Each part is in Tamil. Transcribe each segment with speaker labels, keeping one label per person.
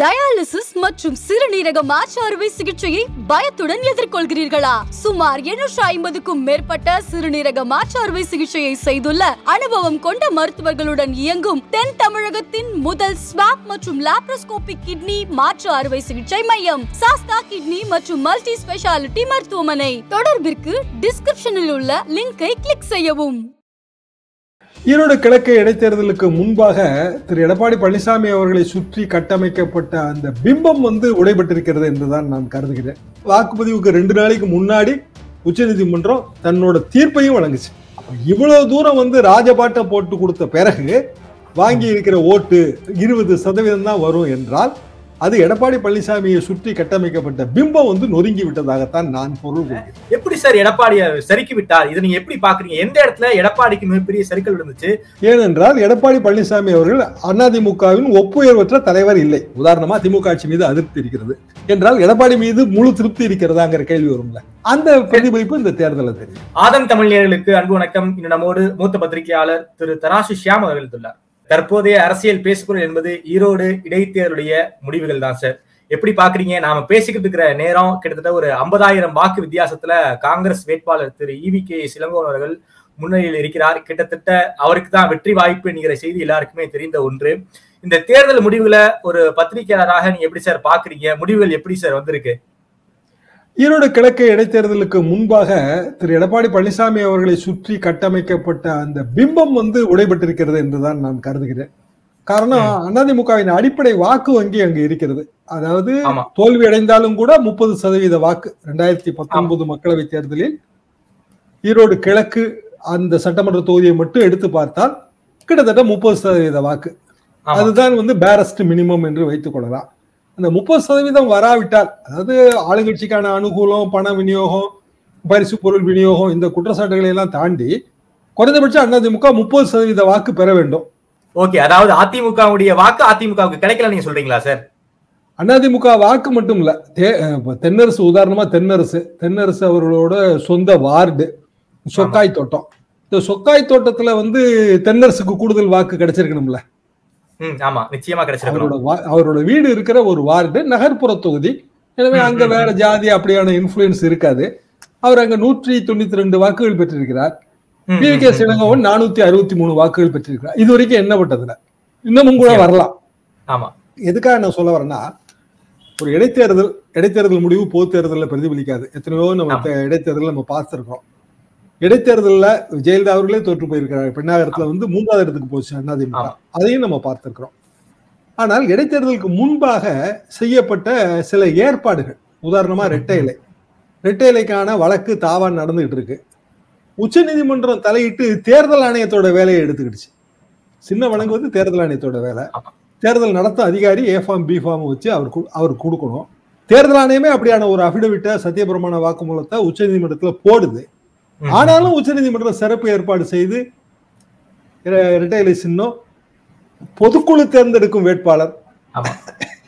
Speaker 1: டயாலிசிஸ் மற்றும் சிறுநீரக மாற்று அறுவை சிகிச்சையை பயத்துடன் எதிர்கொள்கிறீர்களா? சுமார் எண்ணூற்று ஐம்பதுக்கும் மேற்பட்ட சிறுநீரக மாற்று அறுவை சிகிச்சையை செய்துள்ள அனுபவம் கொண்ட மருத்துவர்களுடன் இயங்கும் தென் தமிழகத்தின் முதல் ஸ்வாப் மற்றும் லாப்ரோஸ்கோபி கிட்னி மாற்று அறுவை சிகிச்சை மையம் சாஸ்தா கிட்னி மற்றும் மல்டி ஸ்பெஷாலிட்டி மருத்துவமனை. தொடர்பிற்கு டிஸ்கிரிப்ஷனில் உள்ள லிங்கை கிளிக் செய்யவும்.
Speaker 2: ஈரோடு கிழக்கு இடைத்தேர்தலுக்கு முன்பாக திரு எடப்பாடி பழனிசாமி அவர்களை சுற்றி கட்டமைக்கப்பட்ட அந்த பிம்பம் வந்து உடைபட்டிருக்கிறது என்றுதான் நான் கருதுகிறேன். வாக்குப்பதிவுக்கு ரெண்டு நாளைக்கு முன்னாடி உச்சநீதிமன்றம் தன்னோட தீர்ப்பையும் வழங்குச்சு. இவ்வளவு தூரம் வந்து ராஜபாட்டை போட்டு கொடுத்த பிறகு வாங்கி இருக்கிற ஓட்டு இருபது சதவீதம் தான் வரும் என்றால் அது எடப்பாடி பழனிசாமியை சுற்றி கட்டமைக்கப்பட்ட பிம்பம் வந்து நொறுங்கி விட்டதாகத்தான் நான் பொருள்
Speaker 3: எப்படி சார் எடப்பாடிய சறுக்கி விட்டார்? இதை நீங்க எப்படி பாக்குறீங்க எந்த இடத்துல எடப்பாடிக்கு மிகப்பெரிய சறுக்கல் விழுந்துச்சு
Speaker 2: ஏனென்றால் எடப்பாடி பழனிசாமி அவர்கள் அதிமுகவின் ஒப்புயர்வற்ற தலைவர் இல்லை. உதாரணமா திமுக ஆட்சி மீது அதிருப்தி இருக்கிறது. என்றால் எடப்பாடி மீது முழு திருப்தி இருக்கிறதாங்கிற கேள்வி வரும்ல. அந்த பிரதிபலிப்பு இந்த தேர்தலில் தெரியும்.
Speaker 3: ஆதம் தமிழர்களுக்கு அன்பு வணக்கம். இன்று நம்மோடு மூத்த பத்திரிகையாளர் திரு தராசு ஷியாம் அவர்கள் இருந்துள்ளார் தற்போதைய அரசியல் பேசுபொருள் என்பது ஈரோடு இடைத்தேர்தலுடைய முடிவுகள் தான் சார் எப்படி பாக்குறீங்க நாம பேசிக்கிட்டு இருக்கிற நேரம் கிட்டத்தட்ட ஒரு ஐம்பதாயிரம் வாக்கு வித்தியாசத்துல காங்கிரஸ் வேட்பாளர் திரு இவி கே சிலங்கோன் அவர்கள் முன்னணியில் இருக்கிறார். கிட்டத்தட்ட அவருக்கு தான் வெற்றி வாய்ப்பு என்கிற செய்தி எல்லாருக்குமே தெரிந்த ஒன்று. இந்த தேர்தல் முடிவுகளை ஒரு பத்திரிகையாளராக நீங்க எப்படி சார் பாக்குறீங்க முடிவுகள் எப்படி சார் வந்திருக்கு?
Speaker 2: ஈரோடு கிழக்கு இடைத்தேர்தலுக்கு முன்பாக திரு எடப்பாடி பழனிசாமி அவர்களை சுற்றி கட்டமைக்கப்பட்ட அந்த பிம்பம் வந்து உடைபட்டிருக்கிறது என்றுதான் நான் கருதுகிறேன். காரணம் அதிமுகவின் அடிப்படை வாக்கு வங்கி அங்கு இருக்கிறது. அதாவது. தோல்வி அடைந்தாலும் கூட முப்பது சதவீத வாக்கு. ரெண்டாயிரத்தி பத்தொன்பது மக்களவை தேர்தலில் ஈரோடு கிழக்கு அந்த சட்டமன்ற தொகுதியை மட்டும் எடுத்து பார்த்தால் கிட்டத்தட்ட முப்பது சதவீத வாக்கு. அதுதான் வந்து பேரஸ்ட் மினிமம் என்று வைத்துக் கொள்ளலாம். அந்த முப்பது சதவீதம் வராவிட்டால் அதாவது ஆளுங்கட்சிக்கான அனுகூலம் பண விநியோகம் பரிசு பொருள் விநியோகம் இந்த குற்றச்சாட்டுகளை எல்லாம் தாண்டி குறைந்தபட்சம் அதிமுக முப்பது சதவீத வாக்கு பெற வேண்டும்.
Speaker 3: ஓகே அதாவது அதிமுகவுடைய வாக்கு அதிமுகவுக்கு கிடைக்கல நீங்க சொல்றீங்களா சார்?
Speaker 2: அதிமுக வாக்கு மட்டும் இல்ல தென்னரசு உதாரணமா தென்னரசு. தென்னரசு அவர்களோட சொந்த வார்டு சொக்காய் தோட்டம். இந்த சொக்காய் தோட்டத்துல வந்து தென்னரசுக்கு கூடுதல் வாக்கு கிடைச்சிருக்கணும்ல.
Speaker 3: ஆமா நிச்சயமா கிடைச்சிருக்கணும்.
Speaker 2: அவரோட வீடு இருக்கிற ஒரு வார்டு நகர்ப்புற தொகுதி. எனவே அங்க வேற ஜாதி அப்படியான இன்ஃபுளுன்ஸ் இருக்காது. அவர் அங்க நூற்றி தொண்ணூத்தி ரெண்டு வாக்குகள் பெற்றிருக்கிறார். B K. சிலங்கவன் நானூத்தி அறுபத்தி மூணு வாக்குகள் பெற்றிருக்கிறார். இது வரைக்கும் என்ன பட்டதுல இன்னமும் கூட வரலாம்.
Speaker 3: ஆமா.
Speaker 2: எதுக்காக நான் சொல்ல வரேன்னா ஒரு இடைத்தேர்தல் இடைத்தேர்தல் முடிவு பொது தேர்தலில் பிரதிபலிக்காது. எத்தனையோ நம்ம இடைத்தேர்தல் நம்ம பார்த்திருக்கோம் இடைத்தேர்தலில் ஜெயலலிதா அவர்களே தோற்று போயிருக்கிறார் பெண்ணாகரத்துல வந்து மூன்றாவது இடத்துக்கு போச்சு அதிமுக. அதையும் நம்ம பார்த்திருக்கிறோம். ஆனால் இடைத்தேர்தலுக்கு முன்பாக செய்யப்பட்ட சில ஏற்பாடுகள். உதாரணமா ரெட்டை இலை. ரெட்டை இலைக்கான வழக்கு தாவா நடந்துகிட்டு இருக்கு. உச்சநீதிமன்றம் தலையிட்டு தேர்தல் ஆணையத்தோட வேலையை எடுத்துக்கிடுச்சு. சின்ன வழக்கு வந்து தேர்தல் ஆணையத்தோட வேலை. தேர்தல் நடத்தும் அதிகாரி ஏ ஃபார்ம் பி ஃபார்ம் வச்சு அவர் அவர் கொடுக்கணும். தேர்தல் ஆணையமே அப்படியான ஒரு அபிடவிட்ட சத்தியபிரமாண வாக்குமூலத்தை உச்சநீதிமன்றத்துல போடுது.
Speaker 3: ம்,
Speaker 2: ஆனாலும் உச்சநீதிமன்றம் சிறப்பு ஏற்பாடு செய்து ரிட்டைலை சின்னம் பொதுக்குழு தேர்ந்தெடுக்கும் வேட்பாளர்.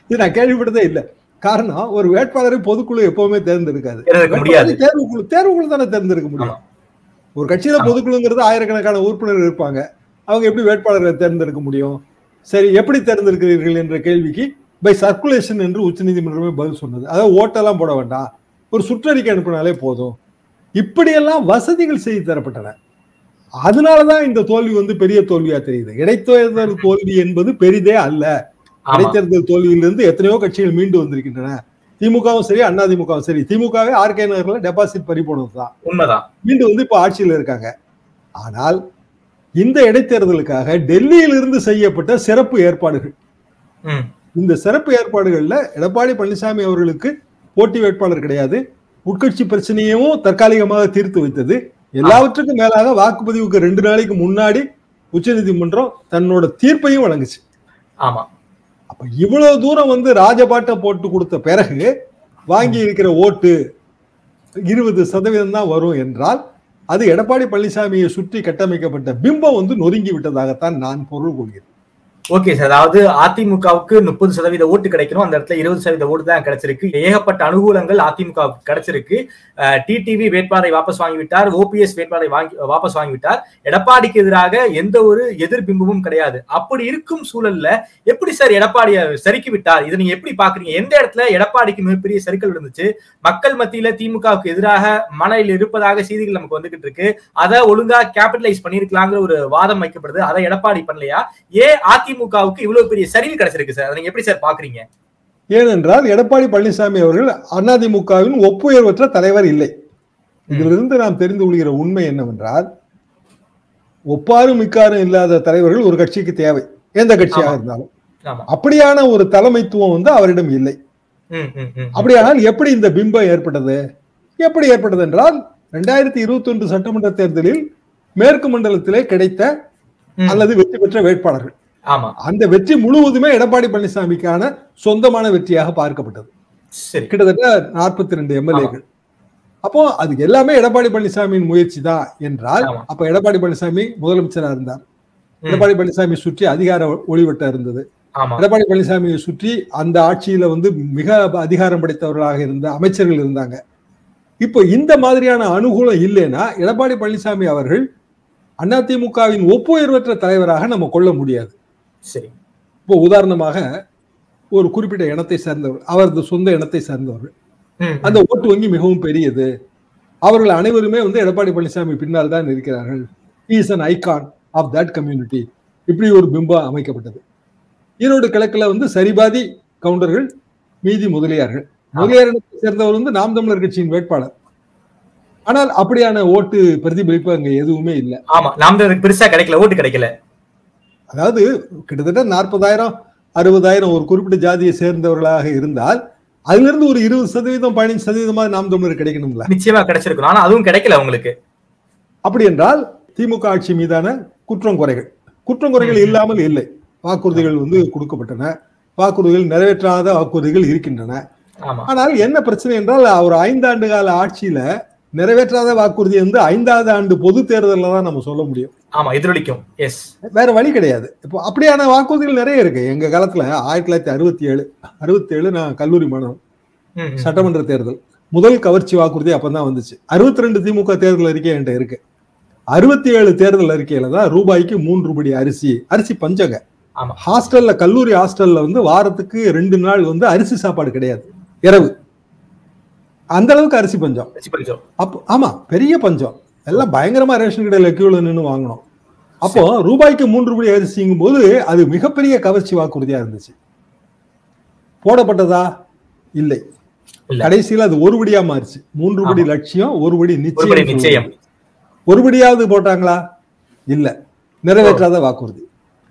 Speaker 2: இது நான் கேள்விப்பட்டதே இல்லை. காரணம் ஒரு வேட்பாளரை பொதுக்குழு எப்பவுமே தேர்ந்தெடுக்காது.
Speaker 3: தேர்ந்தெடுக்க முடியாது.
Speaker 2: வேட்பாளரை தேர்வுக்குழு தேர்வுக்குழு தானே தேர்ந்தெடுக்க முடியும். ஒரு கட்சியில. பொதுக்குழுங்கிறது ஆயிரக்கணக்கான உறுப்பினர்கள் இருப்பாங்க. அவங்க எப்படி வேட்பாளரை தேர்ந்தெடுக்க முடியும்? சரி எப்படி தேர்ந்தெடுக்கிறீர்கள் என்ற கேள்விக்கு பை சர்க்குலேஷன் என்று உச்சநீதிமன்றமே பதில் சொன்னது. அதாவது ஓட்டெல்லாம் போட வேண்டாம். ஒரு சுற்றறிக்கை அனுப்பினாலே போதும். இப்படியெல்லாம் வசதிகள் செய்து தரப்பட்டன. அதனாலதான் இந்த தோல்வி வந்து பெரிய தோல்வியா தெரியுது. இடைத்தேர்தல் தோல்வி என்பது பெரிதே அல்ல. இடைத்தேர்தல் தோல்வியிலிருந்து எத்தனையோ கட்சிகள் மீண்டு வந்திருக்கின்றன. திமுகவும் சரி அண்ணா திமுகவும் சரி திமுகவே ஆர்கே நகர்ல டெபாசிட் பறி போனதுதான்
Speaker 3: உண்மைதான்.
Speaker 2: மீண்டு வந்து இப்ப ஆட்சியில் இருக்காங்க. ஆனால் இந்த இடைத்தேர்தலுக்காக டெல்லியிலிருந்து செய்யப்பட்ட சிறப்பு ஏற்பாடுகள். இந்த சிறப்பு ஏற்பாடுகள்ல எடப்பாடி பழனிசாமி அவர்களுக்கு போட்டி வேட்பாளர் கிடையாது. உட்கட்சி பிரச்சனையையும் தற்காலிகமாக தீர்த்து வைத்தது. எல்லாவற்றுக்கும் மேலாக வாக்குப்பதிவுக்கு ரெண்டு நாளைக்கு முன்னாடி உச்சநீதிமன்றம் தன்னோட தீர்ப்பையும் வழங்குச்சு.
Speaker 3: ஆமா.
Speaker 2: அப்ப இவ்வளவு தூரம் வந்து ராஜபாட்டை போட்டு கொடுத்த பிறகு வாங்கி இருக்கிற ஓட்டு இருபது சதவீதம் தான் வரும் என்றால் அது எடப்பாடி பழனிசாமியை சுற்றி கட்டமைக்கப்பட்ட பிம்பம் வந்து நொறுங்கி விட்டதாகத்தான் நான் பொருள் கொள்கிறேன்.
Speaker 3: ஓகே சார் அதாவது அதிமுகவுக்கு முப்பது சதவீத ஓட்டு கிடைக்கணும். அந்த இடத்துல இருபது சதவீத ஓட்டு தான் கிடைச்சிருக்கு. ஏகப்பட்ட அனுகூலங்கள் அதிமுகவுக்கு கிடைச்சிருக்கு. டிடிவி வேட்பாளரை வாபஸ் வாங்கிவிட்டார். ஓபிஎஸ் வேட்பாளரை வாங்கி வாபஸ் வாங்கிவிட்டார். எடப்பாடிக்கு எதிராக எந்த ஒரு எதிர்பிம்பமும் கிடையாது. அப்படி இருக்கும் சூழல்ல எப்படி சார் எடப்பாடியை சறுக்கி விட்டார்? இதை நீங்க எப்படி பாக்குறீங்க எந்த இடத்துல எடப்பாடிக்கு மிகப்பெரிய சறுக்கல் இருந்துச்சு மக்கள் மத்தியில திமுகவுக்கு எதிராக மனதில் இருப்பதாக செய்திகள் நமக்கு வந்துகிட்டு இருக்கு. அதை ஒழுங்கா கேபிட்டலைஸ் பண்ணிருக்கலாங்கிற ஒரு வாதம் வைக்கப்படுது. அதை எடப்பாடி பண்ணலையா? ஏ அதி அதிமுகவுக்கு இவ்வளவு பெரிய சரிவு கிடைச்சிருக்கு சார். நீங்க எப்படி சார் பாக்குறீங்க?
Speaker 2: ஏனென்றால் எடப்பாடி பழனிசாமி அவர்கள் அதிமுகவின் ஒப்புயர்வற்ற தலைவர் இல்லை. இதிலிருந்து நாம் தெரிந்து கொள்கிற உண்மை என்னவென்றால் ஒப்பாரும் மிக்காரும் இல்லாத தலைவர்கள் ஒரு கட்சிக்கு தேவை. எந்த கட்சியாக. இருந்தாலும். அப்படியான ஒரு தலைமைத்துவம் வந்து அவரிடம் இல்லை. அப்படியானால் எப்படி இந்த பிம்பம் ஏற்பட்டது? எப்படி ஏற்பட்டது என்றால் ரெண்டாயிரத்தி இருபத்தி ஒன்று சட்டமன்ற தேர்தலில் மேற்கு மண்டலத்திலே கிடைத்த. அல்லது வெற்றி பெற்ற வேட்பாளர்கள்.
Speaker 3: ஆமா.
Speaker 2: அந்த வெற்றி முழுவதுமே எடப்பாடி பழனிசாமிக்கான சொந்தமான வெற்றியாக பார்க்கப்பட்டது. கிட்டத்தட்ட நாற்பத்தி ரெண்டு எம்எல்ஏக்கள் அப்போ அது எல்லாமே எடப்பாடி பழனிசாமியின் முயற்சி தான் என்றால். அப்ப எடப்பாடி பழனிசாமி முதலமைச்சரா இருந்தார். எடப்பாடி பழனிசாமி சுற்றி அதிகார ஒளிவட்டம் இருந்தது. எடப்பாடி பழனிசாமியை சுற்றி அந்த ஆட்சியில வந்து மிக அதிகாரம் படைத்தவர்களாக இருந்த அமைச்சர்கள் இருந்தாங்க. இப்போ இந்த மாதிரியான அனுகூலம் இல்லைன்னா எடப்பாடி பழனிசாமி அவர்கள் அதிமுகவின் ஒப்புயர்வற்ற தலைவராக நம்ம கொள்ள முடியாது.
Speaker 3: சரி.
Speaker 2: இப்போ உதாரணமாக ஒரு குறிப்பிட்ட இனத்தை சேர்ந்தவர் அவரது சொந்த இனத்தை சேர்ந்தவர்கள். அந்த ஓட்டு வங்கி மிகவும் பெரியது. அவர்கள் அனைவருமே வந்து எடப்பாடி பழனிசாமி பின்னால் தான் இருக்கிறார்கள். Is an icon of that community இப்படி ஒரு பிம்பம் அமைக்கப்பட்டது. ஈரோடு கிழக்குல வந்து சரிபாதி கவுண்டர்கள் மீதி முதலியார்கள். முதலியார் இனத்தை சேர்ந்தவர் வந்து நாம் தமிழர் கட்சியின் வேட்பாளர். ஆனால் அப்படியான ஓட்டு பிரதிபலிப்பு அங்க எதுவுமே இல்லை.
Speaker 3: ஆமா நாம் பெருசா கிடைக்கல ஓட்டு கிடைக்கல.
Speaker 2: அதாவது கிட்டத்தட்ட நாற்பதாயிரம் அறுபதாயிரம் ஒரு குறிப்பிட்ட ஜாதியை சேர்ந்தவர்களாக இருந்தால் அதிலிருந்து ஒரு இருபது சதவீதம் பதினஞ்சு சதவீதமாக நாம் தமிழர் கிடைக்கணும்ல?
Speaker 3: நிச்சயமா கிடைச்சிருக்கணும் ஆனா அதுவும் கிடைக்கல உங்களுக்கு
Speaker 2: அப்படி என்றால் திமுக ஆட்சி மீதான குற்றம் குறைகள். குற்றம் குறைகள். இல்லாமல் இல்லை. வாக்குறுதிகள் வந்து கொடுக்கப்பட்டன. வாக்குறுதிகள் நிறைவேற்றாத வாக்குறுதிகள் இருக்கின்றன. ஆனால் என்ன பிரச்சனை என்றால் ஒரு ஐந்தாண்டு கால ஆட்சியில நிறைவேற்றாத வாக்குறுதி வந்து ஐந்தாவது ஆண்டு பொது தேர்தலில் தான் நம்ம சொல்ல முடியும்.
Speaker 3: ஆமா எதிரொலிக்கும். எஸ்
Speaker 2: வேற வழி கிடையாது. இப்போ அப்படியான வாக்குறுதிகள் நிறைய இருக்கு. எங்க காலத்துல ஆயிரத்தி தொள்ளாயிரத்தி அறுபத்தி ஏழு அறுபத்தி ஏழு நான் கல்லூரி மாணவன். சட்டமன்ற தேர்தல். முதல் கவர்ச்சி வாக்குறுதி அப்பதான் வந்துச்சு. அறுபத்தி ரெண்டு திமுக தேர்தல் அறிக்கை என்கிட்ட இருக்கு. அறுபத்தி ஏழு தேர்தல் அறிக்கையில தான் ரூபாய்க்கு மூன்று படி அரிசி அரிசி பஞ்சங்க. ஹாஸ்டல்ல கல்லூரி ஹாஸ்டல்ல வந்து வாரத்துக்கு ரெண்டு நாள் வந்து அரிசி சாப்பாடு கிடையாது. இரவு. அந்த அளவுக்கு அரிசி பஞ்சம். ஆமா பெரிய பஞ்சம். எல்லாம் பயங்கரமா ரேஷன் கடையில் கியூல நின்று வாங்கணும் அப்போ ரூபாய்க்கு மூன்று ரூபாய் அரிசிங்கும் போது அது மிகப்பெரிய கவர்ச்சி வாக்குறுதியா இருந்துச்சு. போடப்பட்டதா? இல்லை. கடைசியில் அது ஒரு படியா மாறிச்சு. மூன்று படி. லட்சியம் ஒரு படி
Speaker 3: ஒருபடி
Speaker 2: நிச்சயம்
Speaker 3: நிச்சயம்.
Speaker 2: ஒரு படியாவது போட்டாங்களா? இல்ல. நிறைவேற்றாத வாக்குறுதி.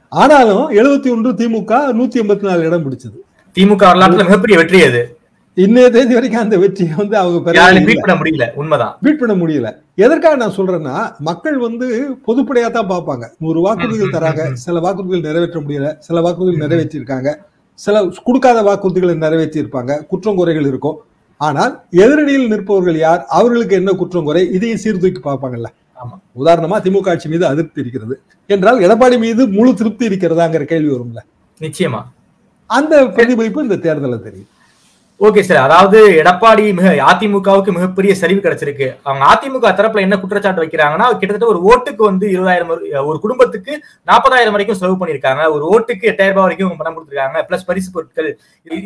Speaker 2: ஆனாலும் எழுபத்தி ஒன்று திமுக நூத்தி எண்பத்தி நாலு இடம் பிடிச்சது.
Speaker 3: திமுக வரலாற்றுல மிகப்பெரிய வெற்றி அது.
Speaker 2: இன்னைய தேதி வரைக்கும் அந்த வெற்றியை வந்து அவங்க
Speaker 3: பீட் பண்ண முடியல. உண்மைதான்.
Speaker 2: பீட் பண்ண முடியல. எதற்காக நான் சொல்றேன்னா மக்கள் வந்து பொதுப்படையா தான் பார்ப்பாங்க. நூறு வாக்குறுதிகள் தராங்க. சில வாக்குறுதிகள் நிறைவேற்ற முடியல. சில வாக்குறுதிகள் நிறைவேற்றியிருக்காங்க. சில கொடுக்காத வாக்குறுதிகளை நிறைவேற்றி இருப்பாங்க குற்றம் குறைகள் இருக்கும். ஆனால் எதிரணியில் நிற்பவர்கள் யார்? அவர்களுக்கு என்ன குற்றம் குறை இதையும் சீர்தூக்கி பார்ப்பாங்கல்ல.
Speaker 3: ஆமா.
Speaker 2: உதாரணமா திமுக ஆட்சி மீது அதிருப்தி இருக்கிறது. என்றால் எடப்பாடி மீது முழு திருப்தி இருக்கிறதாங்கிற கேள்வி வரும்ல.
Speaker 3: நிச்சயமா.
Speaker 2: அந்த பிரதிபலிப்பு இந்த தேர்தலில் தெரியும்.
Speaker 3: ஓகே சார் அதாவது எடப்பாடி மிக அதிமுகவுக்கு மிகப்பெரிய சரிவு கிடைச்சிருக்கு. அவங்க அதிமுக தரப்புல என்ன குற்றச்சாட்டு வைக்கிறாங்கன்னா கிட்டத்தட்ட ஒரு ஓட்டுக்கு வந்து இருபதாயிரம் ஒரு குடும்பத்துக்கு நாற்பதாயிரம் வரைக்கும் செலவு பண்ணிருக்காங்க ஒரு ஓட்டுக்கு எட்டாயிரம் ரூபாய் வரைக்கும் பணம் கொடுத்திருக்காங்க. பிளஸ் பரிசு பொருட்கள்.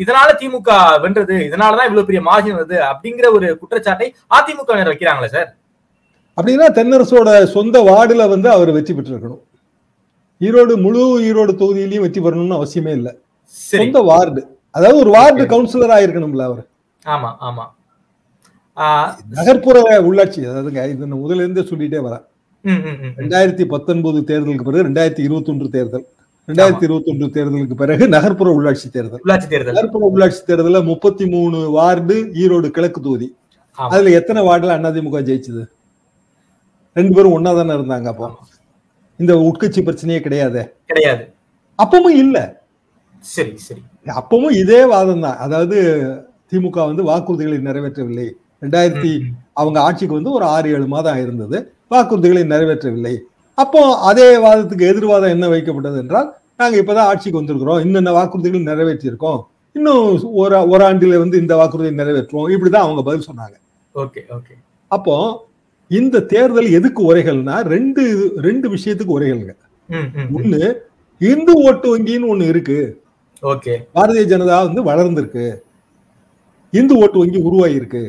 Speaker 3: இதனால திமுக வென்றது. இதனாலதான் இவ்வளவு பெரிய மார்ஜின் வருது. அப்படிங்கிற ஒரு குற்றச்சாட்டை அதிமுக வைக்கிறாங்களா சார்
Speaker 2: அப்படின்னா தென்னரசோட சொந்த வார்டுல வந்து அவர் வெற்றி பெற்றிருக்கணும். ஈரோடு முழு ஈரோடு தொகுதியிலையும் வெற்றி பெறணும்னு அவசியமே இல்லை. சொந்த வார்டு. அதாவது ஒரு வார்டு. கவுன்சிலர் ஆயிருக்கணும்ல அவர்.
Speaker 3: ஆமா ஆமா.
Speaker 2: நகர்ப்புற உள்ளாட்சி அதாவதுங்க இது முதல்ல இருந்தே சொல்லிட்டே வரேன். ரெண்டாயிரத்தி பத்தொன்பது தேர்தலுக்கு பிறகு ரெண்டாயிரத்தி இருபத்தி ஒன்று தேர்தல். ரெண்டாயிரத்தி இருபத்தி ஒன்று தேர்தலுக்கு பிறகு நகர்ப்புற உள்ளாட்சி தேர்தல்.
Speaker 3: உள்ளாட்சி தேர்தல்.
Speaker 2: நகர்ப்புற உள்ளாட்சி தேர்தல்ல முப்பத்தி மூணு வார்டு ஈரோடு கிழக்கு தொகுதி. அதுல எத்தனை வார்டுல அதிமுக ஜெயிச்சது? ரெண்டு பேரும் ஒன்னா தானே இருந்தாங்க அப்போ. இந்த உட்கட்சி பிரச்சனையே கிடையாது.
Speaker 3: கிடையாது.
Speaker 2: அப்பவும் இல்ல.
Speaker 3: சரி சரி.
Speaker 2: அப்பவும் இதே வாதம் தான் அதாவது திமுக வந்து வாக்குறுதிகளை நிறைவேற்றவில்லை. ரெண்டாயிரத்தி. அவங்க ஆட்சிக்கு வந்து ஒரு ஆறு ஏழு மாதம் ஆயிருந்தது. வாக்குறுதிகளை நிறைவேற்றவில்லை. அப்போ அதே வாதத்துக்கு எதிர்வாதம் என்ன வைக்கப்பட்டது என்றால் நாங்க இப்பதான் ஆட்சிக்கு வந்திருக்கிறோம். இன்னென்ன வாக்குறுதிகள் நிறைவேற்றியிருக்கோம். இன்னும் ஒரு ஒரு ஆண்டில வந்து இந்த வாக்குறுதியை நிறைவேற்றுவோம். இப்படிதான் அவங்க பதில் சொன்னாங்க.
Speaker 3: Okay okay.
Speaker 2: அப்போ இந்த தேர்தல் எதுக்கு உரைகள்னா ரெண்டு ரெண்டு விஷயத்துக்கு உரைகள்ங்க. ஒண்ணு இந்து ஓட்டு வங்கின்னு ஒண்ணு இருக்கு.
Speaker 3: ஓகே.
Speaker 2: பாரதிய ஜனதா வந்து வளர்ந்திருக்கு. இந்து ஓட்டு வங்கி உருவாகியிருக்கு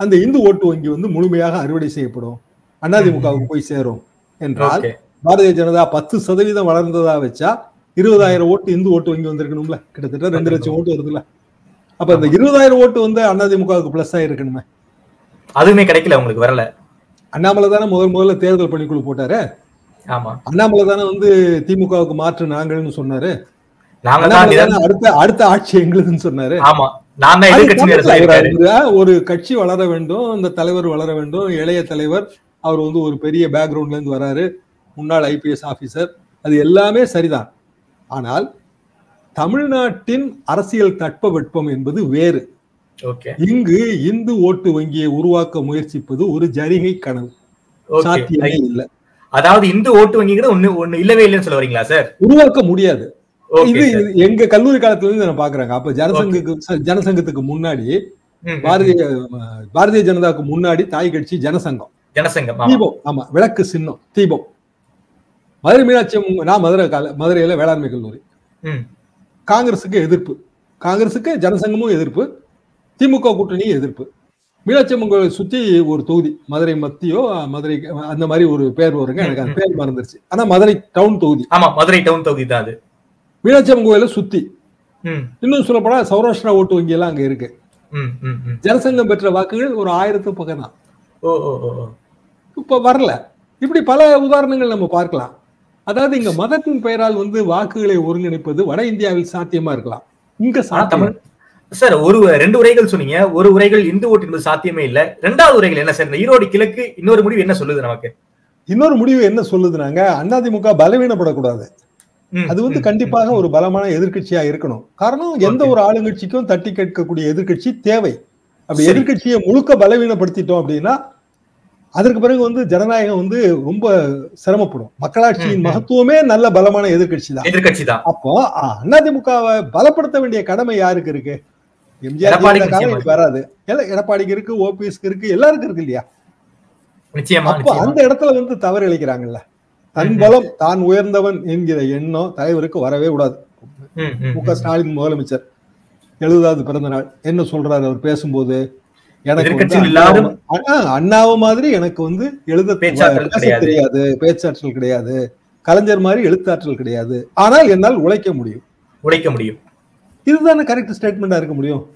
Speaker 2: அந்த இந்து ஓட்டு வங்கி வந்து முழுமையாக அறுவடை செய்யப்படும். அதிமுகவுக்கு போய் சேரும் என்றால் பாரதிய ஜனதா பத்து சதவீதம் வளர்ந்ததா வச்சா இருபதாயிரம் ஓட்டு இந்து ஓட்டு வங்கி வந்திருக்கணும்ல. கிட்டத்தட்ட ரெண்டு லட்சம் ஓட்டு வருதுல்ல. அப்ப இந்த இருபதாயிரம் ஓட்டு வந்து அதிமுகவுக்கு பிளஸ் ஆயிருக்கணுமே
Speaker 3: அதுவுமே கிடைக்கல உங்களுக்கு வரல.
Speaker 2: அண்ணாமலை தானே முதல் முதல்ல தேர்தல் பணிக்குழு போட்டாரு?
Speaker 3: ஆமா.
Speaker 2: அண்ணாமலை தானே வந்து திமுகவுக்கு மாற்று நாங்கள்னு சொன்னாரு.
Speaker 3: நாங்க தான்
Speaker 2: அடுத்த அடுத்த ஆட்சி எங்களுதுன்னு சொன்னாரு.
Speaker 3: ஆமா. நான் தான்
Speaker 2: ஒரு கட்சி வளர வேண்டும் அந்த தலைவர் வளர வேண்டும் இளைய தலைவர் அவர் வந்து ஒரு பெரிய பேக்ரவுண்ட்ல இருந்து வராரு முன்னாள் ஐபிஎஸ் ஆபீசர் அது எல்லாமே சரிதான். ஆனால் தமிழ்நாட்டின் அரசியல் தட்பவெட்பம் என்பது வேறு. இங்கு இந்து ஓட்டு வங்கியை உருவாக்க முயற்சிப்பது ஒரு ஜரிகை கனவு. சாத்தியமே இல்லை.
Speaker 3: அதாவது இந்து ஓட்டு வங்கிங்கிறது ஒண்ணு ஒண்ணு இல்லவே இல்லைன்னு சொல்ல வரீங்களா சார்?
Speaker 2: உருவாக்க முடியாது. இது எங்க கல்லூரி காலத்துல இருந்து நான் பாக்குறாங்க. அப்ப ஜனசங்கத்துக்கு ஜனசங்கத்துக்கு முன்னாடி. பாரதிய பாரதிய ஜனதாவுக்கு முன்னாடி தாய் கட்சி ஜனசங்கம்.
Speaker 3: ஜனசங்கம்.
Speaker 2: தீபம் ஆமா விளக்கு சின்னம் தீபம். மதுரை மீனாட்சி நான் மதுரை கால மதுரையில வேளாண்மை கல்லூரி. காங்கிரஸுக்கு எதிர்ப்பு. காங்கிரஸுக்கு ஜனசங்கமும் எதிர்ப்பு. திமுக கூட்டணியும் எதிர்ப்பு. மீனாட்சி அம்மன் கோயிலை சுத்தி ஒரு தொகுதி மதுரை மத்தியோ மதுரை அந்த மாதிரி ஒரு பேர் வருங்க. எனக்கு அந்த பேர் மறந்துருச்சு. ஆனா மதுரை டவுன் தொகுதி.
Speaker 3: ஆமா மதுரை டவுன் தொகுதி தான் அது.
Speaker 2: மீனாட்சி அம்மன் கோயிலை சுத்தி.
Speaker 3: ம்,
Speaker 2: இன்னும் சொல்லப்போனா சௌராஷ்டிரா ஓட்டு வங்கி எல்லாம் அங்க இருக்கு.
Speaker 3: ம், ம், ம்.
Speaker 2: ஜனசங்கம் பெற்ற வாக்குகள் ஒரு ஆயிரத்து பக்கம் தான்
Speaker 3: ஓ ஓ ஓ ஓ.
Speaker 2: இப்ப வரல. இப்படி பல உதாரணங்கள் நம்ம பார்க்கலாம். அதாவது இங்க மதத்தின் பெயரால் வந்து வாக்குகளை ஒருங்கிணைப்பது வட இந்தியாவில் சாத்தியமா இருக்கலாம். இங்க சாத்தியம்.
Speaker 3: சார் ஒரு ரெண்டு உரைகள் சொன்னீங்க. ஒரு உரைகள் இந்து ஓட்டு என்பது சாத்தியமே இல்ல. ரெண்டாவது உரைகள் என்ன சார்? இந்த ஈரோடு கிழக்கு இன்னொரு முடிவு என்ன சொல்லுது நமக்கு?
Speaker 2: இன்னொரு முடிவு என்ன சொல்லுதுனாங்க? அதிமுக பலவீனப்படக்கூடாது. அது வந்து கண்டிப்பாக ஒரு பலமான எதிர்க்கட்சியா இருக்கணும். காரணம் எந்த ஒரு ஆளுங்கட்சிக்கும் தட்டி கேட்கக்கூடிய எதிர்க்கட்சி தேவை. அப்படி
Speaker 3: சரி.
Speaker 2: எதிர்க்கட்சியை முழுக்க பலவீனப்படுத்திட்டோம் அப்படின்னா அதற்கு பிறகு வந்து ஜனநாயகம் வந்து ரொம்ப சிரமப்படும். மக்களாட்சியின். மகத்துவமே நல்ல பலமான எதிர்க்கட்சி தான்.
Speaker 3: எதிர்க்கட்சி தான்.
Speaker 2: அப்போ அதிமுகவை பலப்படுத்த வேண்டிய கடமை யாருக்கு இருக்கு? எம்ஜிஆர் வராது. எடப்பாடிக்கு இருக்கு ஓபிஎஸ்க்கு இருக்கு எல்லாருக்கும் இருக்கு இல்லையா? அப்போ அந்த இடத்துல வந்து தவறு இழைக்கிறாங்கல்ல. தன் பலம் தான் உயர்ந்தவன் என்கிற எண்ணம் தலைவருக்கு வரவே கூடாது.
Speaker 3: ம்,
Speaker 2: க ஸ்டாலின் முதலமைச்சர் எழுபதாவது பிறந்த நாள் என்ன சொல்றாரு அவர் பேசும்போது? எனக்கு அண்ணாவை- மாதிரி எனக்கு வந்து எழுத. தெரியாது பேச்சாற்றல் கிடையாது. கலைஞர் மாதிரி எழுத்தாற்றல் கிடையாது. ஆனால் என்னால் உழைக்க முடியும்.
Speaker 3: உழைக்க முடியும்.
Speaker 2: இதுதானே கரெக்ட் ஸ்டேட்மெண்டா இருக்க முடியும்.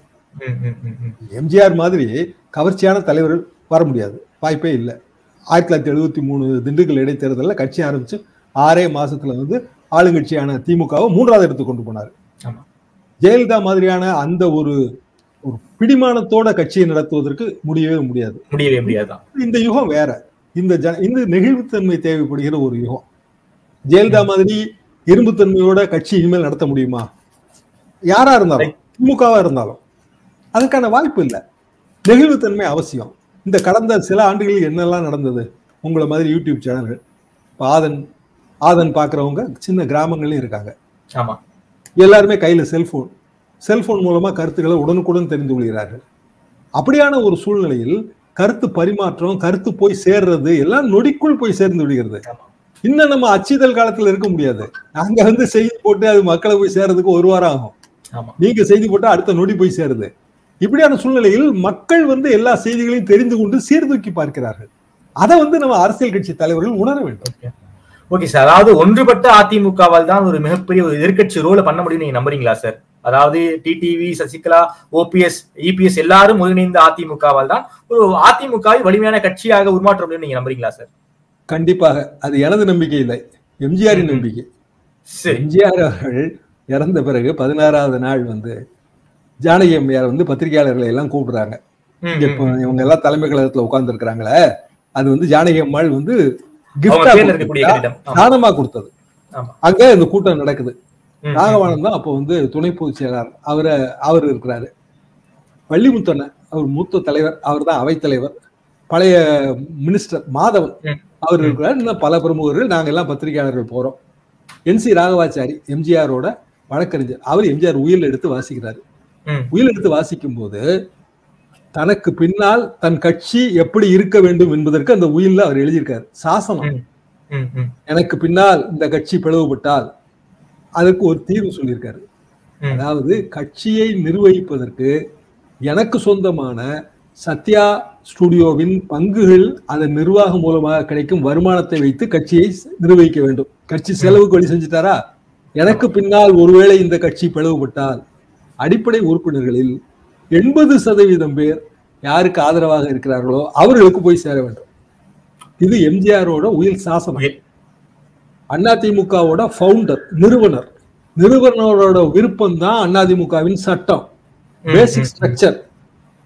Speaker 2: எம்ஜிஆர் மாதிரி கவர்ச்சியான தலைவர்கள் வர முடியாது. வாய்ப்பே இல்லை. ஆயிரத்தி தொள்ளாயிரத்தி எழுபத்தி மூணு திண்டுக்கல் இடைத்தேர்தலில் கட்சி ஆரம்பிச்சு ஆறே மாசத்துல வந்து ஆளுங்கட்சியான திமுகவை மூன்றாவது இடத்துக்கு கொண்டு போனார். ஜெயலலிதா மாதிரியான அந்த ஒரு ஒரு பிடிமானத்தோட கட்சியை நடத்துவதற்கு முடியவே முடியாது.
Speaker 3: முடியவே முடியாதுதான்
Speaker 2: இந்த யுகம் வேற. இந்த ஜ இந்த நெகிழ்வுத்தன்மை தேவைப்படுகிற ஒரு யுகம். ஜெயலலிதா மாதிரி இரும்புத்தன்மையோட கட்சி இனிமேல் நடத்த முடியுமா? யாரா இருந்தாலும் திமுகவா இருந்தாலும் அதுக்கான வாய்ப்பு இல்லை. நெகிழ்வுத்தன்மை அவசியம். இந்த கடந்த சில ஆண்டுகளில் என்னெல்லாம் நடந்தது? உங்களை மாதிரி யூடியூப் சேனல்கள். இப்போ ஆதன் ஆதன் பார்க்குறவங்க சின்ன கிராமங்கள்லயும் இருக்காங்க.
Speaker 3: ஆமா.
Speaker 2: எல்லாருமே கையில செல்போன் செல்போன் மூலமா கருத்துக்களை உடனுக்குடன் தெரிந்து கொள்கிறார்கள். அப்படியான ஒரு சூழ்நிலையில் கருத்து பரிமாற்றம் கருத்து போய் சேர்றது எல்லாம் நொடிக்குள் போய் சேர்ந்து விடுகிறது. இன்னும் நம்ம அச்சிதழ் காலத்துல இருக்க முடியாது. அங்க வந்து செய்தி போட்டு அது மக்களை போய் சேர்றதுக்கு ஒரு வாரம் ஆகும். நீங்க செய்தி போட்டா அடுத்த நொடி போய் சேருது. இப்படியான சூழ்நிலையில் மக்கள் வந்து எல்லா செய்திகளையும் தெரிந்து கொண்டு சீர்தூக்கி பார்க்கிறார்கள். அதை வந்து நம்ம அரசியல் கட்சி தலைவர்கள் உணர வேண்டும்.
Speaker 3: ஓகே. சார். அதாவது ஒன்றுபட்ட அதிமுகவால் தான் ஒரு மிகப்பெரிய ஒரு எதிர்க்கட்சி ரோலை பண்ண முடியும் நீங்க நம்புறீங்களா சார்? அதாவது டிடிவி சசிகலா ஓபிஎஸ் இபிஎஸ் எல்லாரும் ஒருங்கிணைந்த அதிமுகவால் தான் ஒரு அதிமுகவை வலிமையான கட்சியாக உருமாற்ற முடியும் நீங்க நம்புறீங்களா சார்?
Speaker 2: கண்டிப்பாக. அது எனது நம்பிக்கை இல்லை. எம்ஜிஆரின். நம்பிக்கை.
Speaker 3: சரி.
Speaker 2: எம்ஜிஆர் அவர்கள் இறந்த பிறகு பதினாறாவது நாள் வந்து ஜானகி அம்மையார் வந்து பத்திரிகையாளர்களை எல்லாம் கூப்பிடுறாங்க இப்போ. இவங்க எல்லாம் தலைமை கழகத்துல உட்கார்ந்து இருக்கிறாங்களே அது வந்து ஜானகி அம்மாள் வந்து. தானமா கொடுத்தது. அங்க இந்த கூட்டம் நடக்குது நாகவானம் தான் அப்போ வந்து துணை பொதுச் செயலாளர் அவரை அவர் இருக்கிறாரு வள்ளிமுத்தண்ணன் அவர் மூத்த தலைவர் அவர் தான் அவைத்தலைவர் பழைய மினிஸ்டர் மாதவன். அவர். இருக்கிறார் இன்னும் பல பிரமுகர்கள் நாங்க எல்லாம் பத்திரிகையாளர்கள் போறோம் என் சி ராகவாச்சாரி எம்ஜிஆரோட வழக்கறிஞர் அவர் எம்ஜிஆர் உயிர் எடுத்து வாசிக்கிறாரு. உயிர் எடுத்து வாசிக்கும் போது தனக்கு பின்னால் தன் கட்சி எப்படி இருக்க வேண்டும் என்பதற்கு அந்த உயில்ல அவர் எழுதியிருக்காரு. சாசனம். எனக்கு பின்னால் இந்த கட்சி பிளவுபட்டால் அதுக்கு ஒரு தீர்வு சொல்லியிருக்காரு. அதாவது கட்சியை நிர்வகிப்பதற்கு எனக்கு சொந்தமான சத்யா ஸ்டுடியோவின் பங்குகள் அதன் நிர்வாகம் மூலமாக கிடைக்கும் வருமானத்தை வைத்து கட்சியை நிர்வகிக்க வேண்டும். கட்சி செலவுக்கு வழி செஞ்சுட்டாரா? எனக்கு பின்னால் ஒருவேளை இந்த கட்சி பிளவுபட்டால் அடிப்படை உறுப்பினர்களில் எண்பது சதவீதம் பேர் யாருக்கு ஆதரவாக இருக்கிறார்களோ அவர்களுக்கு போய் சேர வேண்டும். இது எம்ஜிஆரோட உயிர் சாசனம்.
Speaker 3: உயிர்.
Speaker 2: அதிமுகவோட ஃபவுண்டர் நிறுவனர். நிறுவனரோட விருப்பம் தான் அதிமுகவின் சட்டம் பேசிக் ஸ்ட்ரக்சர்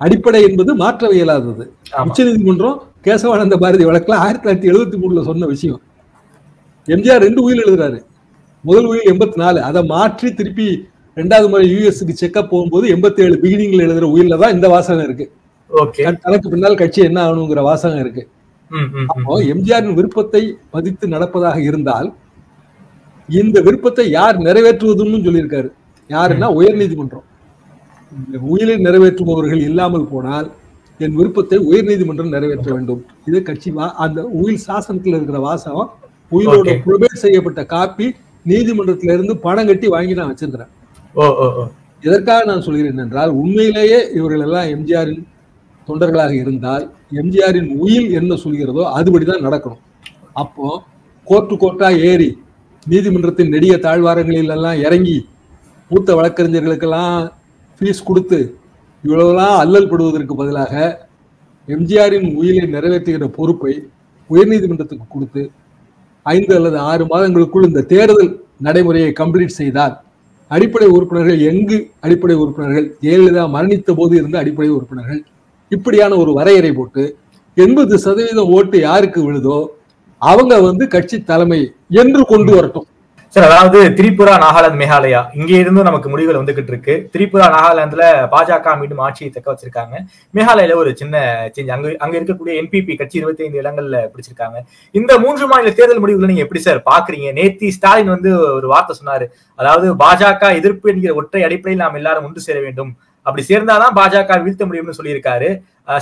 Speaker 2: அடிப்படை என்பது மாற்ற இயலாதது. உச்ச நீதிமன்றம் கேசவானந்த பாரதி வழக்குல ஆயிரத்தி தொள்ளாயிரத்தி எழுபத்தி மூணுல சொன்ன விஷயம். எம்ஜிஆர் ரெண்டு உயில் எழுதுறாரு. முதல் உயில் எண்பத்தி நாலு. அதை மாற்றி திருப்பி ரெண்டாவது முறை யூஎஸ்க்கு செக்அப் போகும்போது எண்பத்தி ஏழு பிகினிங்ல எழுதுற உயில்ல தான் இந்த வாசகம் இருக்கு. தனக்கு பின்னால் கட்சி என்ன ஆகணுங்கிற வாசகம் இருக்கு. அப்போ எம்ஜிஆரின் விருப்பத்தை மதித்து நடப்பதாக இருந்தால் இந்த விருப்பத்தை யார் நிறைவேற்றுவதுன்னு சொல்லியிருக்காரு. யாருன்னா உயர்நீதிமன்றம். இந்த உயிரை நிறைவேற்றுபவர்கள் இல்லாமல் போனால் என் விருப்பத்தை உயர்நீதிமன்றம் நிறைவேற்ற வேண்டும். இது கட்சி அந்த உயில் சாசனத்தில் இருக்கிற வாசகம் உயிரோட. புரொபேட் செய்யப்பட்ட காப்பி நீதிமன்றத்தில இருந்து பணம் கட்டி வாங்கி நான் வச்சிருக்கிறேன். எதற்காக நான் சொல்கிறேன் என்றால் உண்மையிலேயே இவர்கள் எல்லாம் எம்ஜிஆரின் தொண்டர்களாக இருந்தால் எம்ஜிஆரின் உயில் என்ன சொல்கிறதோ அதுபடிதான் நடக்கணும். அப்போ கோர்ட்டு கோர்ட்டா ஏறி நீதிமன்றத்தின் நெடிய தாழ்வாரங்களில் எல்லாம் இறங்கி மூத்த வழக்கறிஞர்களுக்கெல்லாம் ஃபீஸ் கொடுத்து இவ்வளவுலாம் அல்லல் படுவதற்கு பதிலாக எம்ஜிஆரின் உயிலை நிறைவேற்றுகிற பொறுப்பை உயர்நீதிமன்றத்துக்கு கொடுத்து ஐந்து அல்லது ஆறு மாதங்களுக்குள் இந்த தேர்தல் நடைமுறையை கம்ப்ளீட் செய்தால் அடிப்படை உறுப்பினர்கள் எங்கு அடிப்படை உறுப்பினர்கள்? ஜெயலலிதா மரணித்த போது இருந்த அடிப்படை உறுப்பினர்கள். இப்படியான ஒரு வரையறை போட்டு எண்பது சதவீதம் ஓட்டு யாருக்கு விழுதோ அவங்க வந்து கட்சி தலைமை என்று கொண்டு வரட்டும்.
Speaker 3: சார் அதாவது திரிபுரா நாகாலாந்து மேகாலயா இங்கே இருந்தும் நமக்கு முடிவுகள் வந்துகிட்டு இருக்கு. திரிபுரா நாகாலாந்துல பாஜக மீண்டும் ஆட்சியை தக்க வச்சிருக்காங்க. மேகாலயில ஒரு சின்ன சேஞ்ச் அங்க அங்க இருக்கக்கூடிய என்பிபி கட்சி இருபத்தி ஐந்து இடங்கள்ல பிடிச்சிருக்காங்க. இந்த மூன்று மாநில தேர்தல் முடிவுகளை நீங்க எப்படி சார் பாக்குறீங்க நேத்தி ஸ்டாலின் வந்து ஒரு வார்த்தை சொன்னாரு. அதாவது பாஜக எதிர்ப்பு என்கிற ஒற்றை அடிப்படையில் நாம் எல்லாரும் ஒன்று சேர வேண்டும். அப்படி சேர்ந்தாதான் பாஜக வீழ்த்த முடியும்னு சொல்லியிருக்காரு.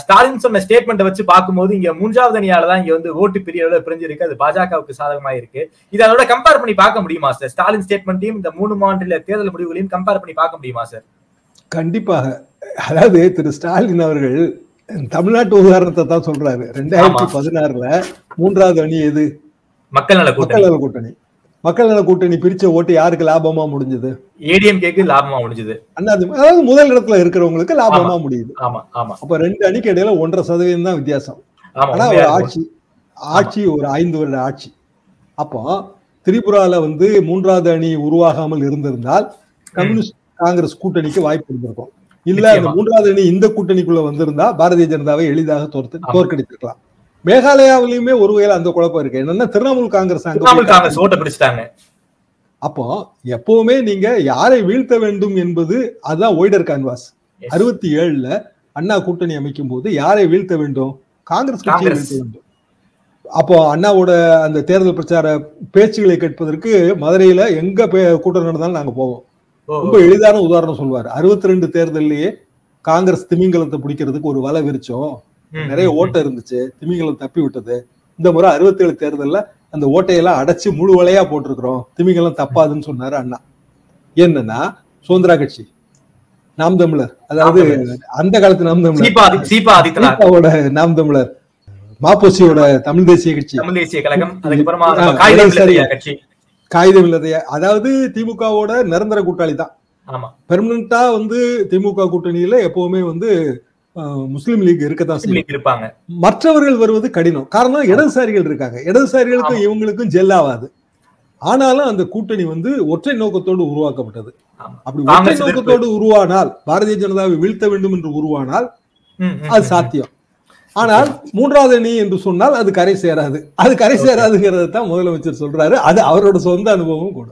Speaker 3: ஸ்டாலின் சொன்ன ஸ்டேட்மெண்ட்டை வச்சு பார்க்கும்போது இங்க மூன்றாவது அணியால தான் இங்க வந்து ஓட்டு பெரிய அளவுல பிரிஞ்சிருக்கு. அது பாஜகவுக்கு சாதகமா இருக்கு இது அதோட கம்பேர் பண்ணி பார்க்க முடியுமா சார் ஸ்டாலின் ஸ்டேட்மெண்ட்டையும் இந்த மூணு மாநில தேர்தல் முடிவுகளையும் கம்பேர் பண்ணி பார்க்க முடியுமா சார்
Speaker 2: கண்டிப்பாக. அதாவது திரு ஸ்டாலின் அவர்கள் தமிழ்நாட்டு உதாரணத்தை தான் சொல்றாரு. ரெண்டாயிரத்தி. பதினாறுல மூன்றாவது அணி எது?
Speaker 3: மக்கள் நல கூட்டணி.
Speaker 2: மக்கள் நல கூட்டணி பிரிச்ச ஓட்டு யாருக்கு லாபமா முடிஞ்சது?
Speaker 3: ஏடிஎம் கேக்கு லாபமா முடிஞ்சது.
Speaker 2: அதாவது முதல் இடத்துல இருக்கிறவங்களுக்கு லாபமா முடியுது.
Speaker 3: ஆமா ஆமா.
Speaker 2: அப்ப ரெண்டு அணிக்கு இடையில ஒன்றரை சதவீதம் தான் வித்தியாசம். ஆனா ஒரு. ஆட்சி ஆட்சி ஒரு ஐந்து வருட ஆட்சி. அப்போ திரிபுரால வந்து மூன்றாவது அணி உருவாகாமல் இருந்திருந்தால் கம்யூனிஸ்ட் காங்கிரஸ் கூட்டணிக்கு வாய்ப்பு இருந்திருக்கும். இல்ல அந்த. மூன்றாவது அணி இந்த கூட்டணிக்குள்ள வந்திருந்தா பாரதிய ஜனதாவை எளிதாக. தோற்கடித்திருக்கலாம். மேகாலயாவிலுமே ஒரு வகையில அந்த குழப்பம் இருக்கு. என்னன்னா திரிணாமுல் காங்கிரஸ்
Speaker 3: திரிணாமுல் காங்கிரஸ் ஓட்ட பிடிச்சிட்டாங்க.
Speaker 2: அப்போ எப்பவுமே நீங்க யாரை வீழ்த்த வேண்டும் என்பது அதுதான் ஒய்டர் கான்வாஸ். அறுபத்தி ஏழுல அண்ணா கூட்டணி அமைக்கும் போது யாரை வீழ்த்த வேண்டும்? காங்கிரஸ் கட்சியை. வீழ்த்த வேண்டும். அப்போ அண்ணாவோட அந்த தேர்தல் பிரச்சார பேச்சுகளை கேட்பதற்கு மதுரையில எங்க கூட்டம் நடந்தாலும் நாங்க போவோம். ரொம்ப எளிதான உதாரணம் சொல்வார். அறுபத்தி ரெண்டு தேர்தல்லையே காங்கிரஸ் திமிங்கலத்தை பிடிக்கிறதுக்கு ஒரு வலை விரிச்சோம். நிறைய ஓட்டை இருந்துச்சு. திமிங்கலம் தப்பி விட்டது. இந்த முறை அறுபத்தி ஏழு தேர்தல்ல அந்த ஓட்டையெல்லாம் அடைச்சு முழு வலையா போட்டிருக்கிறோம். திமிங்கலம் தப்பாதுன்னு சொன்னாரு அண்ணா. என்னன்னா சுதந்திரா கட்சி. நாம் தமிழர். அதாவது அந்த காலத்து நாம் தமிழர். நாம் தமிழர். மாப்போசியோட தமிழ் தேசிய கட்சி.
Speaker 3: தமிழ் தேசிய கழகம். காகிதம்
Speaker 2: இல்லதைய அதாவது திமுகவோட நிரந்தர கூட்டாளி தான். பெர்மனண்டா வந்து திமுக கூட்டணியில எப்பவுமே வந்து முஸ்லீம் லீக் இருக்கத்தான் செய்யும்.
Speaker 3: இருப்பாங்க.
Speaker 2: மற்றவர்கள் வருவது கடினம். காரணம் இடதுசாரிகள் இருக்காங்க. இடதுசாரிகளுக்கும் இவங்களுக்கும் ஜெல்லாவாது ஆனாலும் அந்த கூட்டணி வந்து ஒற்றை நோக்கத்தோடு உருவாக்கப்பட்டது. அப்படி ஒற்றை. நோக்கத்தோடு உருவானால் பாரதிய ஜனதாவை வீழ்த்த வேண்டும் என்று உருவானால் அது. சாத்தியம். ஆனால் மூன்றாவது அணி என்று சொன்னால் அது கரை சேராது. அது கரை சேராதுங்கிறத தான் முதலமைச்சர் சொல்றாரு. அது அவரோட சொந்த அனுபவம் கூட.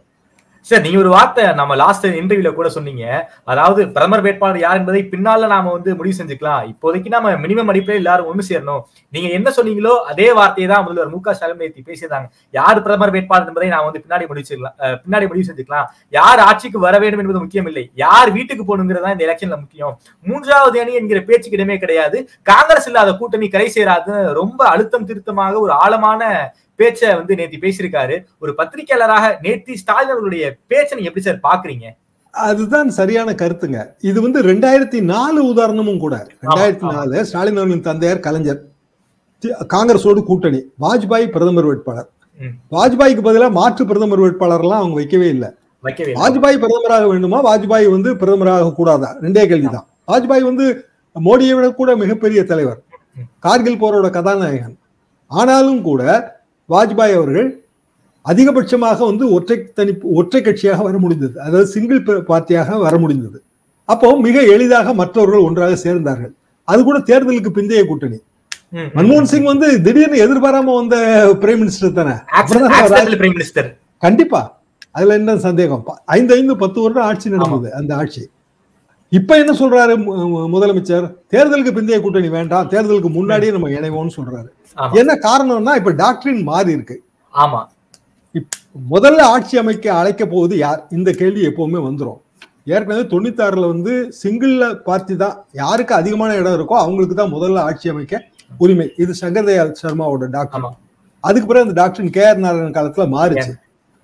Speaker 3: சார் நீங்க ஒரு வார்த்தை நம்ம லாஸ்ட் இன்டர்வியூல கூட சொன்னீங்க. அதாவது பிரதமர் வேட்பாளர் யார் என்பதை பின்னால நாம வந்து முடிவு செஞ்சுக்கலாம். இப்போதைக்கு நம்ம மினிமம் அடிப்படையில் எல்லாரும் ஒண்ணு சேரணும். நீங்க என்ன சொன்னீங்களோ அதே வார்த்தையை தான் முதல்வர் மு க ஸ்டாலின் நேத்தி பேசியிருந்தாங்க. யார் பிரதமர் வேட்பாளர் என்பதை நான் வந்து பின்னாடி முடிவு செய்யலாம். பின்னாடி முடிவு செஞ்சுக்கலாம். யார் ஆட்சிக்கு வர வேண்டும் என்பது முக்கியம் இல்லை. யார் வீட்டுக்கு போகணுங்கிறதா இந்த எலெக்ஷன்ல முக்கியம். மூன்றாவது அணி என்கிற பேச்சுக்கு இடமே கிடையாது. காங்கிரஸ் இல்லாத கூட்டணி கரை சேராது ரொம்ப அழுத்தம் திருத்தமாக ஒரு ஆழமான பேச்சை வந்து நேத்தி பேசியிருக்காரு. ஒரு பத்திரிகையாளராக நேத்தி ஸ்டாலின் அவர்களுடைய பேச்சை நீங்க எப்படி சார் பாக்குறீங்க?
Speaker 2: அதுதான் சரியான கருத்துங்க. இது வந்து ரெண்டாயிரத்தி நாலு உதாரணமும் கூட. ரெண்டாயிரத்தி நாலு ஸ்டாலின் அவர்களின் தந்தையார் கலைஞர் காங்கிரஸோடு கூட்டணி வாஜ்பாய் பிரதமர் வேட்பாளர். வாஜ்பாய்க்கு பதிலா மாற்று பிரதமர் வேட்பாளர்லாம் அவங்க வைக்கவே இல்லை.
Speaker 3: வைக்கவே இல்லை.
Speaker 2: வாஜ்பாய் பிரதமராக வேண்டுமா? வாஜ்பாய் வந்து பிரதமராக கூடாதா? ரெண்டே கேள்விதான் வாஜ்பாய் வந்து மோடியை விட கூட மிகப்பெரிய தலைவர். கார்கில் போரோட கதாநாயகன். ஆனாலும் கூட வாஜ்பாய் அவர்கள் அதிகபட்சமாக வந்து ஒற்றை தனி ஒற்றை கட்சியாக வர முடிந்தது. அதாவது சிங்கிள் பார்ட்டியாக வர முடிந்தது. அப்போ மிக எளிதாக மற்றவர்கள் ஒன்றாக சேர்ந்தார்கள். அது கூட தேர்தலுக்கு பிந்தைய கூட்டணி. மன்மோகன் சிங் வந்து திடீர்னு எதிர்பாராம வந்த பிரைம் மினிஸ்டர் தானே. கண்டிப்பா. அதுல என்ன சந்தேகம்? ஐந்து ஐந்து பத்து வருடம் ஆட்சி நடந்தது அந்த ஆட்சி. இப்ப என்ன சொல்றாரு முதலமைச்சர்? தேர்தலுக்கு பிந்தைய கூட்டணி வேண்டாம். தேர்தலுக்கு முன்னாடியே நம்ம இணைவோம்னு சொல்றாரு. என்ன காரணம்னா இப்ப டாக்டரின் மாறி இருக்கு.
Speaker 3: ஆமா.
Speaker 2: முதல்ல ஆட்சி அமைக்க அழைக்க போவது யார்? இந்த கேள்வி எப்பவுமே வந்துரும். ஏற்கனவே தொண்ணூத்தாறுல வந்து சிங்கிள் பார்ட்டி தான். யாருக்கு அதிகமான இடம் இருக்கோ அவங்களுக்கு தான் முதல்ல ஆட்சி அமைக்க உரிமை. இது சங்கர் தயாள் சர்மாவோட டாக்டர். அதுக்கு பிறகு அந்த டாக்டர் கே ஆர் நாராயணன் காலத்துல மாறுச்சு.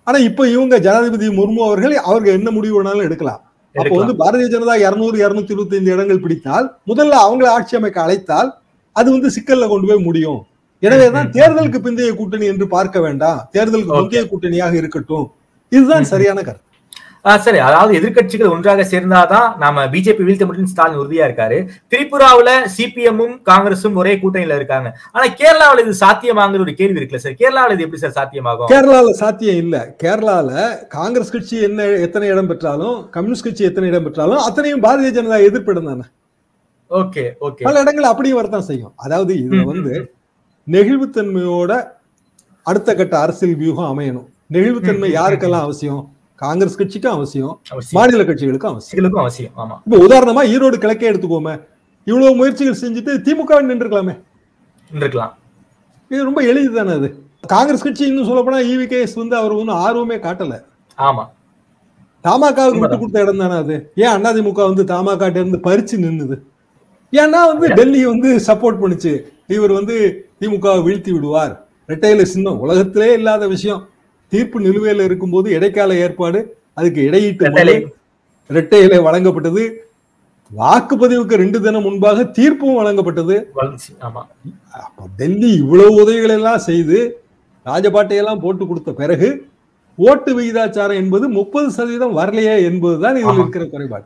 Speaker 2: ஆனா இப்ப இவங்க ஜனாதிபதி முர்மு அவர்கள் அவர்கள் என்ன முடிவு வேணாலும் எடுக்கலாம். அப்போ. வந்து பாரதிய ஜனதா இருநூறு இருநூத்தி இருபத்தி ஐந்து இடங்கள் பிடித்தால் முதல்ல அவங்கள ஆட்சி அமைக்க அழைத்தால் அது வந்து சிக்கல்ல கொண்டு போய் முடியும். எனவேதான் தேர்தலுக்கு பிந்தைய கூட்டணி என்று பார்க்க வேண்டாம். தேர்தலுக்கு. முந்தைய கூட்டணியாக இருக்கட்டும். இதுதான் சரியான கருத்து.
Speaker 3: சரி. அதாவது எதிர்க்கட்சிகள் ஒன்றாக சேர்ந்தாதான் நாம பிஜேபி வீழ்த்த முடியும் ஸ்டாலின் உறுதியா இருக்காரு. திரிபுராவுல சிபிஎம்மும் காங்கிரஸும் ஒரே கூட்டணியில இருக்காங்க. ஆனா கேரளாவுல இது சாத்தியமாங்கிற ஒரு கேள்வி இருக்குல்ல சார்? கேரளாவுல இது எப்படி சார் சாத்தியமாகும்?
Speaker 2: கேரளால சாத்தியம் இல்ல. கேரளால காங்கிரஸ் கட்சி என்ன எத்தனை இடம் பெற்றாலும் கம்யூனிஸ்ட் கட்சி எத்தனை இடம் பெற்றாலும் அத்தனையும் பாரதிய ஜனதா எதிர்ப்பிடம் தானே.
Speaker 3: Okay okay.
Speaker 2: பல இடங்கள் அப்படியும் வரத்தான் செய்யும். அதாவது இதுல வந்து நெகிழ்வுத்தன்மையோட அடுத்த கட்ட அரசியல் வியூகம் அமையணும். நெகிழ்வுத்தன்மை யாருக்கெல்லாம் அவசியம்? காங்கிரஸ் கட்சிக்கும் அவசியம் மாநில கட்சிகளுக்கும் அவசியம்.
Speaker 3: அவசியம் ஆமா.
Speaker 2: இப்ப உதாரணமா ஈரோடு கிழக்கே எடுத்துக்கோமே. இவ்வளவு முயற்சிகள் செஞ்சுட்டு திமுக நின்றுக்கலாமே
Speaker 3: இருக்கலாம்
Speaker 2: இது ரொம்ப எளிது தானே அது. காங்கிரஸ் கட்சி இன்னும் சொல்ல போனா இவிகேஎஸ் வந்து அவர் ஒன்றும் ஆர்வமே காட்டல.
Speaker 3: ஆமா.
Speaker 2: தமாகாவுக்கு விட்டு கொடுத்த இடம் தானே அது. ஏன் அதிமுக வந்து தமாகா இருந்து பறிச்சு நின்னுது? ஏன்னா வந்து டெல்லி வந்து சப்போர்ட் பண்ணுச்சு. இவர் வந்து திமுக வீழ்த்தி விடுவார். ரெட்டையில சின்னம் உலகத்திலே இல்லாத விஷயம். தீர்ப்பு நிலுவையில் இருக்கும்போது இடைக்கால ஏற்பாடு அதுக்கு இடையீட்டு மனு
Speaker 3: ரெட்டை
Speaker 2: இரட்டையில வழங்கப்பட்டது. வாக்குப்பதிவுக்கு ரெண்டு தினம் முன்பாக தீர்ப்பும் வழங்கப்பட்டது. அப்ப டெல்லி இவ்வளவு உதவிகள் எல்லாம் செய்து ராஜபாட்டையெல்லாம் போட்டு கொடுத்த பிறகு ஓட்டு விகிதாச்சாரம் என்பது முப்பது சதவீதம் வரலையே என்பதுதான் இதில். இருக்கிற குறைபாடு.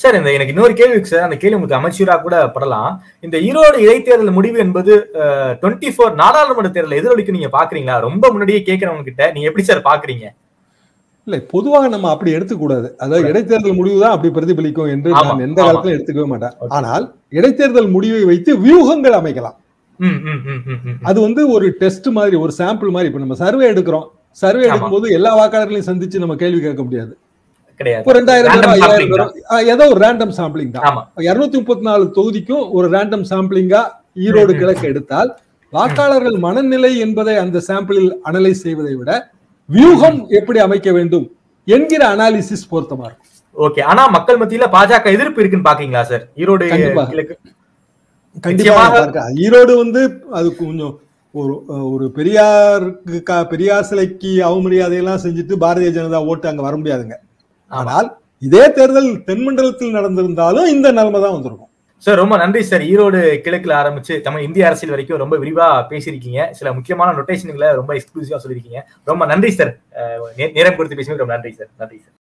Speaker 3: சார் இந்த எனக்கு இன்னொரு கேள்வி இருக்கு சார். அந்த கேள்வி உங்களுக்கு அமைச்சரா கூட படலாம். இந்த ஈரோடு இடைத்தேர்தல் முடிவு என்பது டுவெண்ட்டி ஃபோர் நாடாளுமன்ற தேர்தல் எதிரொலிக்கு நீங்க பாக்குறீங்களா? ரொம்ப முன்னாடியே கேட்கறவங்க கிட்ட நீங்க எப்படி சார் பாக்குறீங்க?
Speaker 2: இல்ல பொதுவாக நம்ம அப்படி எடுத்துக்கூடாது அதாவது இடைத்தேர்தல் முடிவு தான் அப்படி பிரதிபலிக்கும் என்று நான் எந்த. காலத்திலும் எடுத்துக்கவே மாட்டேன். ஆனால் இடைத்தேர்தல் முடிவை வைத்து வியூகங்கள் அமைக்கலாம். அது வந்து ஒரு டெஸ்ட் மாதிரி ஒரு சாம்பிள் மாதிரி. இப்ப நம்ம சர்வே எடுக்கிறோம். சர்வே. எடுக்கும்போது எல்லா வாக்காளர்களையும் சந்திச்சு நம்ம கேள்வி கேட்க முடியாது.
Speaker 3: கிடையாது.
Speaker 2: ஒரு ரெண்டாயிரம் ஏதோ ஒரு ரேண்டம் சாம்பிளிங் தான்.
Speaker 3: ஆமா.
Speaker 2: இருநூத்தி முப்பத்தி நாலு தொகுதிக்கும் ஒரு ரேண்டம் சாம்பிளிங்கா ஈரோடு. கிழக்கு எடுத்தால் வாக்காளர்கள் மனநிலை என்பதை அந்த சாம்பிளில் அனலைஸ் செய்வதை விட வியூகம் எப்படி அமைக்க வேண்டும் என்கிற அனாலிசிஸ் பொருத்தமா இருக்கும்.
Speaker 3: ஓகே ஆனா மக்கள் மத்தியில பாஜக எதிர்ப்பு இருக்குன்னு பாக்கீங்களா சார் ஈரோடு
Speaker 2: கண்டிப்பா. ஈரோடு வந்து அது கொஞ்சம் ஒரு ஒரு பெரியாருக்கு பெரியார் சிலைக்கு அவமரியாதையெல்லாம் செஞ்சுட்டு பாரதிய ஜனதா ஓட்டு அங்க வர முடியாதுங்க. ஆனால் இதே தேர்தல் தென்மண்டலத்தில் நடந்திருந்தாலும் இந்த நிலைமை தான் வந்திருக்கும்.
Speaker 3: சார் ரொம்ப நன்றி சார் ஈரோடு கிழக்குல ஆரம்பிச்சு தமிழ் இந்திய அரசியல் வரைக்கும் ரொம்ப விரிவா பேசியிருக்கீங்க. சில முக்கியமான நொட்டேஷன்களை ரொம்ப எக்ஸ்க்ளூசிவா சொல்லியிருக்கீங்க. ரொம்ப நன்றி சார் நேரம் கொடுத்து பேசுவது ரொம்ப நன்றி சார் நன்றி சார்